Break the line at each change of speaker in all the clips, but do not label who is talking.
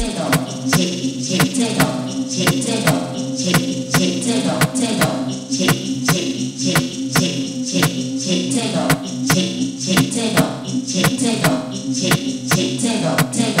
ゼロ。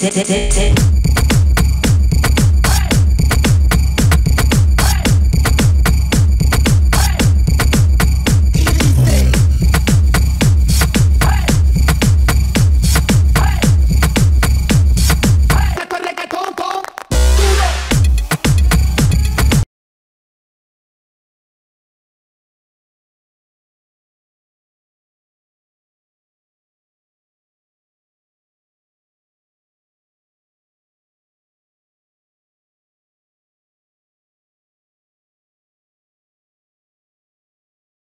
dip, dip, dip, dip.